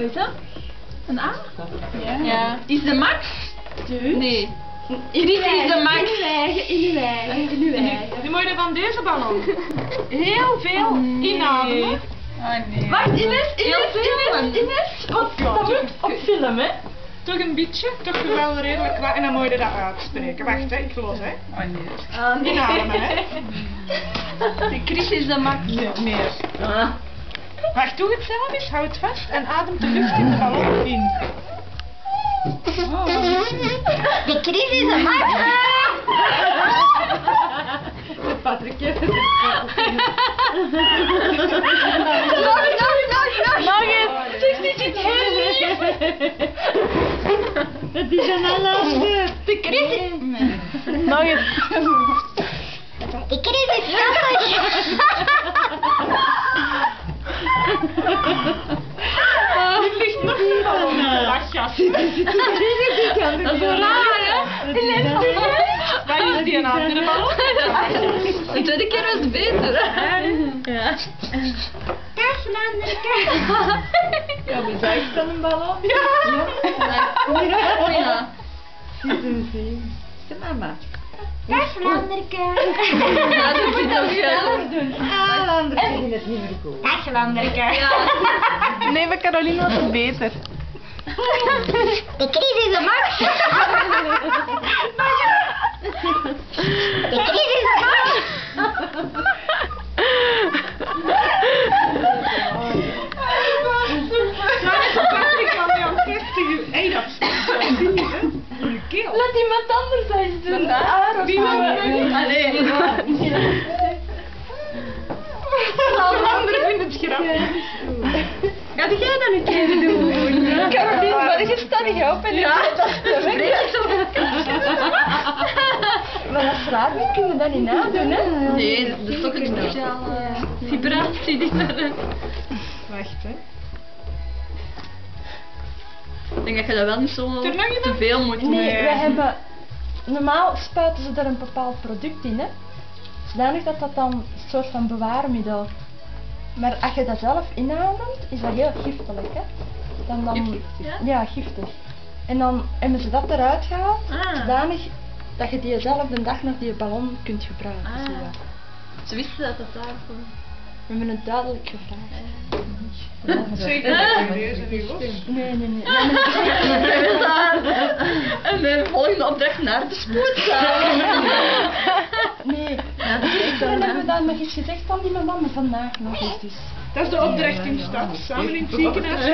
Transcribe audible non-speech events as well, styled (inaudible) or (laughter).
Wat is dat? Een A? Ja. Ja. Is de max? Nee. Chris is de max. In uw eigen, in uw eigen, in uw eigen. Nu moet je van deze ballon (laughs) heel veel inademen. Oh nee. Wacht, Ines, Ines. Ines, Ines. Want Ja, dat moet op film, hè? Toch een beetje, toch wel redelijk wat. En dan moet je dat uitspreken. Wacht, hè, ik los, hè. Oh nee. Ah, Inademen, hè. (laughs) De Chris is de max. Nee, meer. Ah. Wacht, doe het zelf eens. Houd vast en adem de lucht in de ballon in. De Chris is een. Patrick heeft het. Nog, nog, nog, nog. Nog eens. Zeg niet iets Het is een alarme. De Chris is... Nog eens. De Chris is schattig. Hier ligt nog een Lachjas. Dat is wel raar, hè? Waar is die een andere ballon? (laughs) De tweede keer was het beter, hè? Ja. Kijk, een andere. Ja, bezuigt dan een ballon? Ja. Ja. Ja. De mama. Kijk, een andere kant. Ja, dat vind ik ook wel. Ah, anders vind je het niet meer goed. Kijk, een andere kant. Ja. Nee, bij Caroline was het beter. De is een max. (laughs) De max. De niet, hè. In je keel. Laat iemand anders eens doen. Wie wil het? Allee. Alle anderen vinden het grappig. Ga jij dat een keer doen? (laughs) Maar je staat niet op en ja, dat zo. Maar dat is raar, we kunnen dat niet nadoen, hè? Nee, dat is toch een speciale vibratie die daar... Wacht, hè. Ik denk dat je dat wel niet zo Er te veel moet doen. Nee, we hebben... Normaal spuiten ze er een bepaald product in, hè? Zodanig dat dat dan een soort van bewaarmiddel... Maar als je dat zelf inademt, is dat heel giftig, hè? Dan, dan, Giftig, ja? Ja, giftig. En dan hebben ze dat eruit gehaald, Ah. zodanig dat je diezelfde dag nog die ballon kunt gebruiken. Ah. Zo, ja. Ze wisten dat dat daarvoor... We hebben het duidelijk gevraagd. Zeker (laughs) dat je deze nu los. Nee, nee, nee. (laughs) En de volgende opdracht naar de spoedzaal. (laughs) Nee, gisteren hebben we dat nog eens gezegd van die mama, vandaag nog eens. Dus. Dat is de opdracht in de stad. Samen in het ziekenhuis.